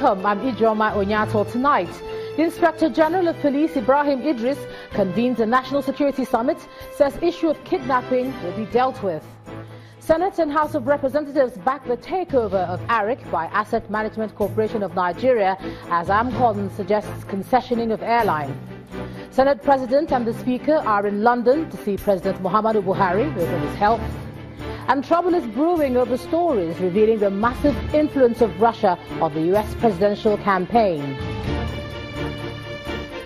Welcome, I'm Ijoma Onyato. Tonight, the Inspector General of Police, Ibrahim Idris, convenes a national security summit, says issue of kidnapping will be dealt with. Senate and House of Representatives back the takeover of Arik by Asset Management Corporation of Nigeria, as Amcon suggests concessioning of airline. Senate President and the Speaker are in London to see President Muhammadu Buhari over his health. And trouble is brewing over stories revealing the massive influence of Russia on the U.S. presidential campaign.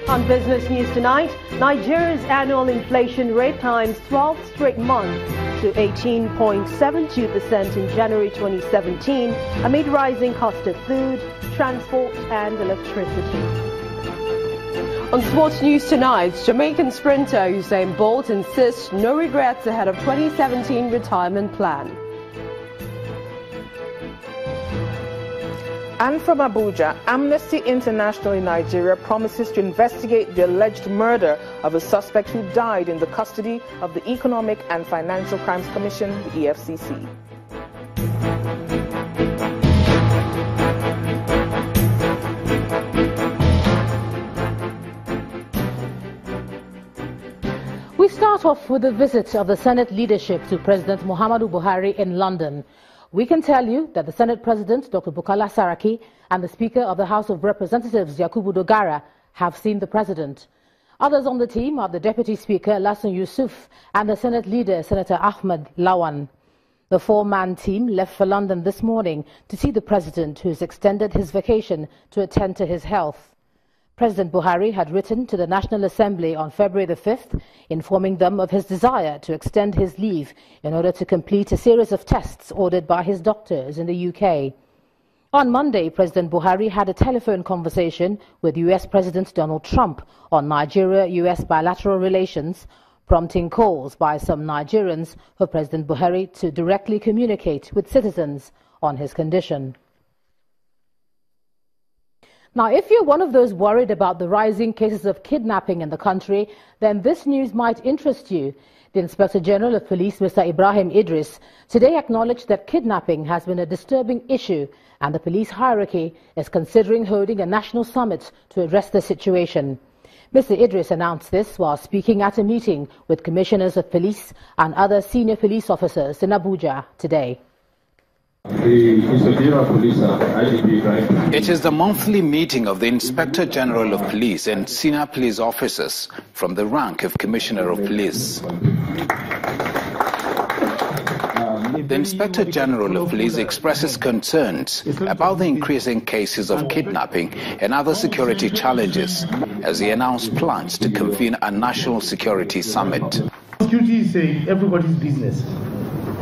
On business news tonight, Nigeria's annual inflation rate climbs 12 straight months to 18.72% in January 2017 amid rising cost of food, transport and electricity. On sports news tonight, Jamaican sprinter Usain Bolt insists no regrets ahead of 2017 retirement plan. And from Abuja, Amnesty International in Nigeria promises to investigate the alleged murder of a suspect who died in the custody of the Economic and Financial Crimes Commission, the EFCC. Start off with the visit of the Senate leadership to President Muhammadu Buhari in London. We can tell you that the Senate President, Dr. Bukola Saraki, and the Speaker of the House of Representatives, Yakubu Dogara, have seen the President. Others on the team are the Deputy Speaker, Lasun Yusuf, and the Senate Leader, Senator Ahmed Lawan. The four-man team left for London this morning to see the President, who has extended his vacation to attend to his health. President Buhari had written to the National Assembly on February the 5th, informing them of his desire to extend his leave in order to complete a series of tests ordered by his doctors in the UK. On Monday, President Buhari had a telephone conversation with US President Donald Trump on Nigeria-US bilateral relations, prompting calls by some Nigerians for President Buhari to directly communicate with citizens on his condition. Now, if you're one of those worried about the rising cases of kidnapping in the country, then this news might interest you. The Inspector General of Police, Mr. Ibrahim Idris, today acknowledged that kidnapping has been a disturbing issue and the police hierarchy is considering holding a national summit to address the situation. Mr. Idris announced this while speaking at a meeting with commissioners of police and other senior police officers in Abuja today. It is the monthly meeting of the Inspector General of Police and senior police officers from the rank of Commissioner of Police. The Inspector General of Police expresses concerns about the increasing cases of kidnapping and other security challenges as he announced plans to convene a national security summit. Security is everybody's business.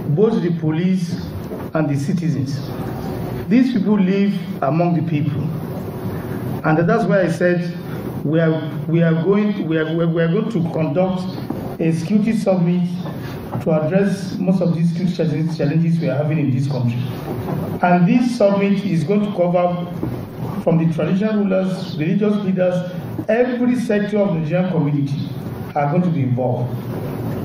Both the police and the citizens. These people live among the people. And that's why I said we are, we are, going, we are, we are going to conduct a security summit to address most of these challenges we are having in this country. And this summit is going to cover from the traditional rulers, religious leaders, every sector of the Nigerian community are going to be involved.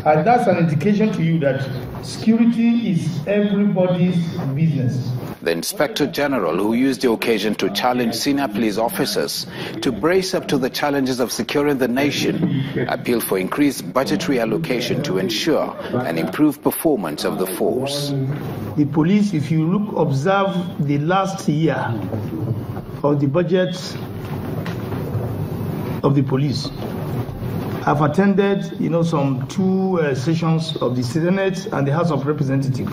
And that's an indication to you that security is everybody's business. The Inspector General, who used the occasion to challenge senior police officers to brace up to the challenges of securing the nation, appealed for increased budgetary allocation to ensure an improved performance of the force. The police, if you look, observe the last year of the budget of the police, I've attended, you know, some two uh, sessions of the Senate and the House of Representatives.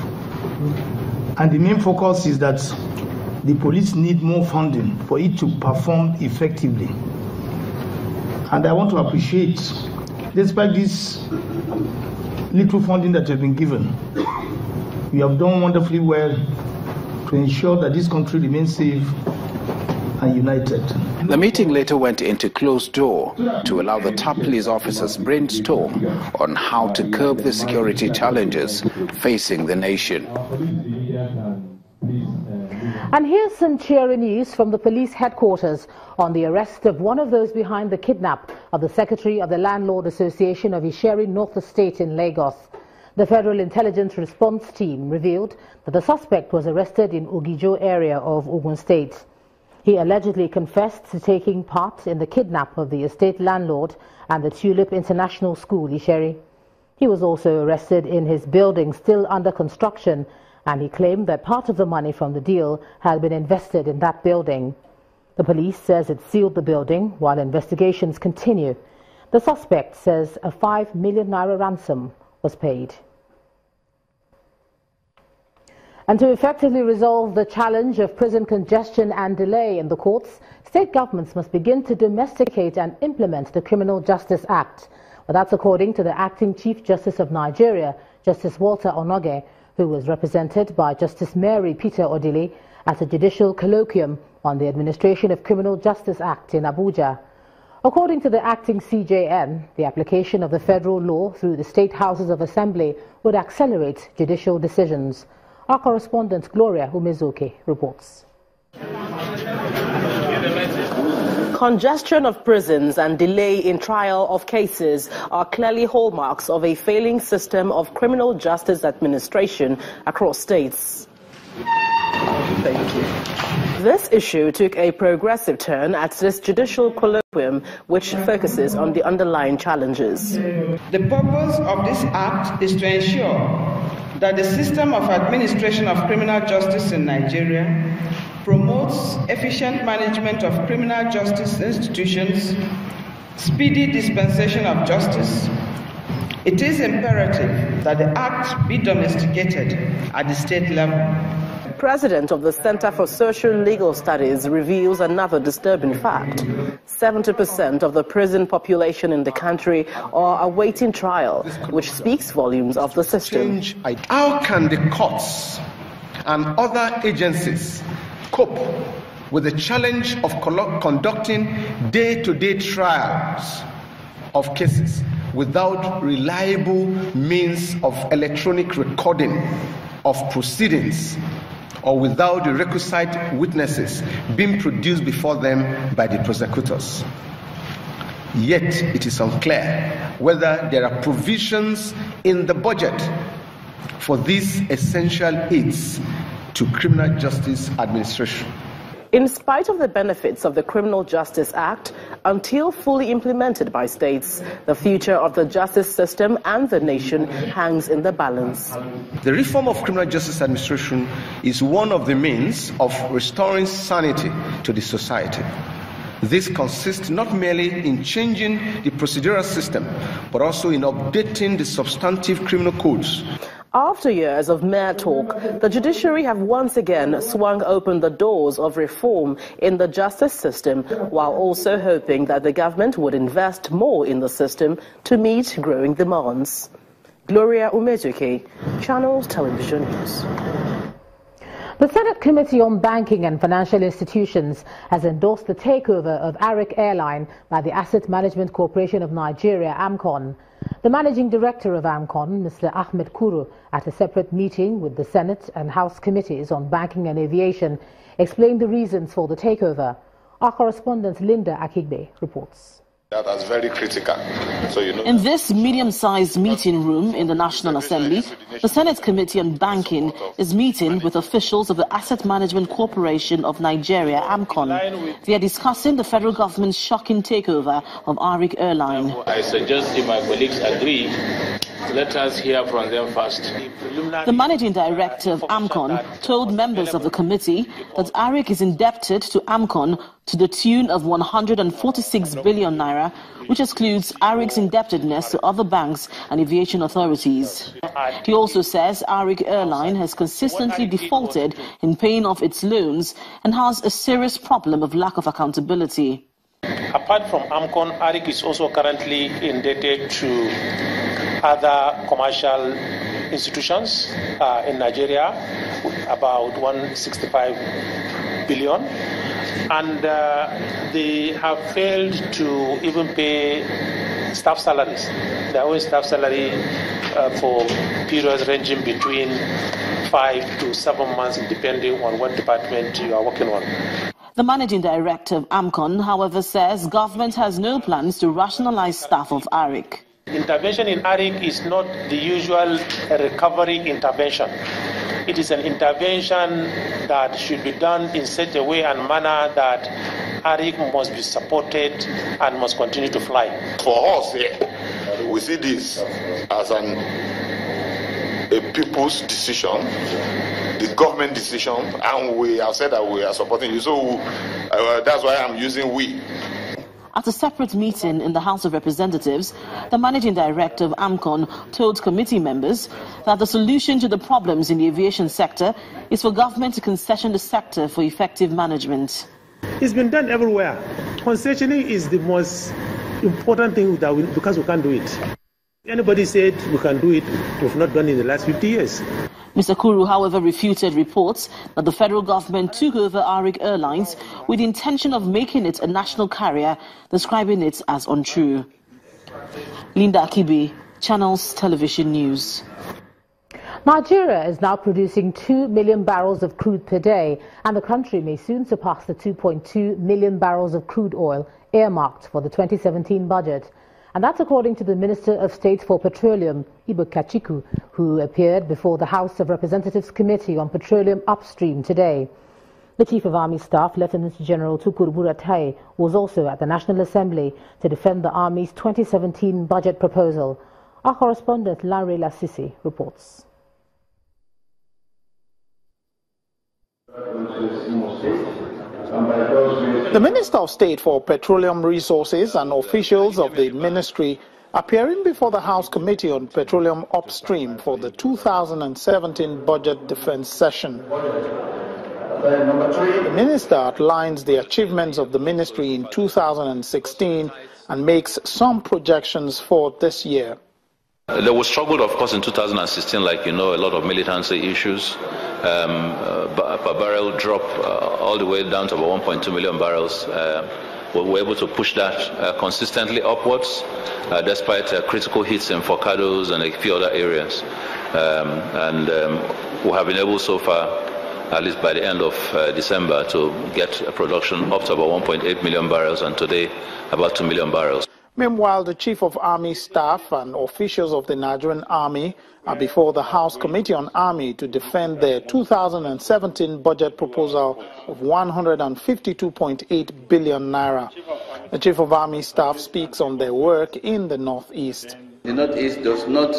And the main focus is that the police need more funding for it to perform effectively. And I want to appreciate, despite this little funding that has been given, you have done wonderfully well to ensure that this country remains safe and united. The meeting later went into closed door to allow the top police officers brainstorm on how to curb the security challenges facing the nation. And here's some cheering news from the police headquarters on the arrest of one of those behind the kidnap of the Secretary of the Landlord Association of Isheri North Estate in Lagos. The Federal Intelligence Response Team revealed that the suspect was arrested in Ogijo area of Ogun State. He allegedly confessed to taking part in the kidnap of the estate landlord and the Tulip International School, Isheri. He was also arrested in his building still under construction and he claimed that part of the money from the deal had been invested in that building. The police says it sealed the building while investigations continue. The suspect says a 5 million naira ransom was paid. And to effectively resolve the challenge of prison congestion and delay in the courts, state governments must begin to domesticate and implement the Criminal Justice Act. Well, that's according to the acting Chief Justice of Nigeria, Justice Walter Onnoghen, who was represented by Justice Mary Peter Odili at a judicial colloquium on the Administration of Criminal Justice Act in Abuja. According to the acting CJN, the application of the federal law through the state houses of assembly would accelerate judicial decisions. Our correspondent Gloria Umezuki reports. Congestion of prisons and delay in trial of cases are clearly hallmarks of a failing system of criminal justice administration across states. Thank you. This issue took a progressive turn at this judicial colloquium, which focuses on the underlying challenges. The purpose of this act is to ensure that the system of administration of criminal justice in Nigeria promotes efficient management of criminal justice institutions, speedy dispensation of justice. It is imperative that the act be domesticated at the state level president of the Center for Social Legal Studies reveals another disturbing fact. 70% of the prison population in the country are awaiting trial, which speaks volumes of the system. How can the courts and other agencies cope with the challenge of conducting day to day trials of cases without reliable means of electronic recording of proceedings or without the requisite witnesses being produced before them by the prosecutors. Yet it is unclear whether there are provisions in the budget for these essential aids to criminal justice administration. In spite of the benefits of the Criminal Justice Act, until fully implemented by states, the future of the justice system and the nation hangs in the balance. The reform of criminal justice administration is one of the means of restoring sanity to the society. This consists not merely in changing the procedural system, but also in updating the substantive criminal codes after years of mere talk, the judiciary have once again swung open the doors of reform in the justice system while also hoping that the government would invest more in the system to meet growing demands. Gloria Umezuke, Channels Television News. The Senate Committee on Banking and Financial Institutions has endorsed the takeover of Arik Airline by the Asset Management Corporation of Nigeria, AMCON. The managing director of AMCON, Mr. Ahmed Kuru, at a separate meeting with the Senate and House committees on banking and aviation, explained the reasons for the takeover. Our correspondent Linda Akigbe reports. That is very critical. So you know in this medium-sized meeting room in the National Assembly, the Senate Committee on Banking is meeting with officials of the Asset Management Corporation of Nigeria, AMCON. They are discussing the federal government's shocking takeover of Arik Airline. I suggest if my colleagues agree, let us hear from them first. The managing director of AMCON told members of the committee that Arik is indebted to AMCON to the tune of 146 billion naira, which excludes Arik's indebtedness to other banks and aviation authorities. He also says Arik Airline has consistently defaulted in paying off its loans and has a serious problem of lack of accountability. Apart from AMCON, Arik is also currently indebted to other commercial institutions uh, in Nigeria, about 165 billion, and uh, they have failed to even pay staff salaries. Their own staff salary uh, for periods ranging between five to seven months, depending on what department you are working on. The managing director of AMCON, however, says government has no plans to rationalize staff of Arik. Intervention in Arik is not the usual recovery intervention. it is an intervention that should be done in such a way and manner that Arik must be supported and must continue to fly. For us here, we see this as an a people's decision, the government decision, and we have said that we are supporting you. So uh, that's why I'm using we. At a separate meeting in the House of Representatives, the managing director of AMCON told committee members that the solution to the problems in the aviation sector is for government to concession the sector for effective management. It's been done everywhere. Concessioning is the most important thing that we, because we can't do it. Anybody said we can do it, we've not done it in the last 50 years. Mr. Kuru, however, refuted reports that the federal government took over Arik Airlines with the intention of making it a national carrier, describing it as untrue. Linda Akibi, Channels Television News. Nigeria is now producing 2 million barrels of crude per day, and the country may soon surpass the 2.2 million barrels of crude oil earmarked for the 2017 budget. And that's according to the Minister of State for Petroleum, Ibe Kachikwu, who appeared before the House of Representatives Committee on Petroleum Upstream today. The Chief of Army Staff, Lieutenant General Tukur Buratai, was also at the National Assembly to defend the Army's 2017 budget proposal. Our correspondent, Lanre Lasisi, reports. The Minister of State for Petroleum Resources and officials of the ministry appearing before the House Committee on Petroleum Upstream for the 2017 budget defense session. The minister outlines the achievements of the ministry in 2016 and makes some projections for this year. There was struggle, of course, in 2016, like you know, a lot of militancy issues. Um, uh, per barrel drop uh, all the way down to about 1.2 million barrels. Uh, we were able to push that uh, consistently upwards, uh, despite uh, critical hits in Forcados and a few other areas. Um, and um, we have been able so far, at least by the end of December, to get a production up to about 1.8 million barrels, and today about 2 million barrels. Meanwhile, the Chief of Army Staff and officials of the Nigerian Army are before the House Committee on Army to defend their 2017 budget proposal of 152.8 billion naira. The Chief of Army Staff speaks on their work in the Northeast. The Northeast does not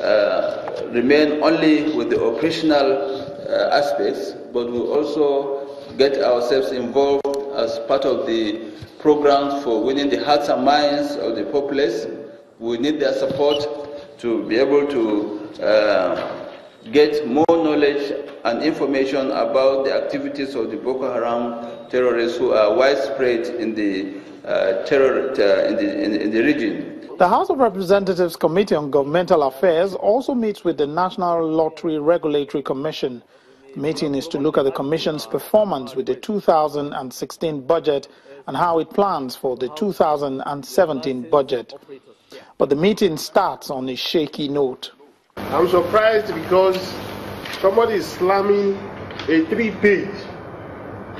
uh, remain only with the operational uh, aspects, but we also get ourselves involved as part of the programs for winning the hearts and minds of the populace. We need their support to be able to uh, get more knowledge and information about the activities of the Boko Haram terrorists who are widespread in the uh, terror uh, in, the, in, in the region. The House of Representatives Committee on Governmental Affairs also meets with the National Lottery Regulatory Commission. The meeting is to look at the Commission's performance with the 2016 budget and how it plans for the 2017 budget. But the meeting starts on a shaky note. I'm surprised because somebody is slamming a three page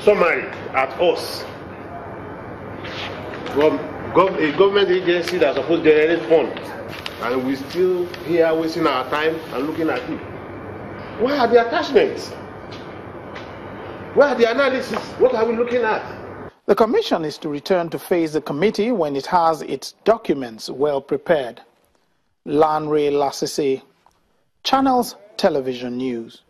summary at us. From a government agency that's supposed to generate funds, and we're still here wasting our time and looking at it. Where are the attachments? Where are the analysis? What are we looking at? The Commission is to return to face the committee when it has its documents well prepared. Lanre Lasisi, Channels Television News.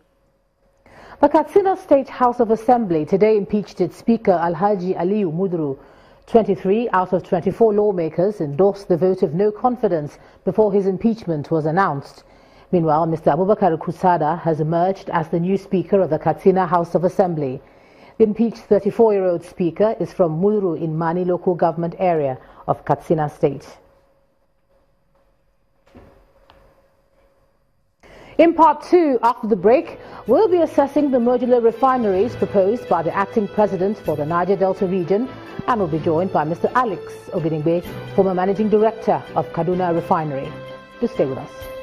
The Katsina State House of Assembly today impeached its Speaker Alhaji Aliyu Muduru. 23 out of 24 lawmakers endorsed the vote of no confidence before his impeachment was announced. Meanwhile, Mr. Abubakar Kusada has emerged as the new Speaker of the Katsina House of Assembly. The impeached 34-year-old speaker is from Muduru in Mani local government area of Katsina state. In part two, after the break, we'll be assessing the modular refineries proposed by the acting president for the Niger Delta region and we'll be joined by Mr. Alex Ogedengbe, former managing director of Kaduna Refinery. Do stay with us.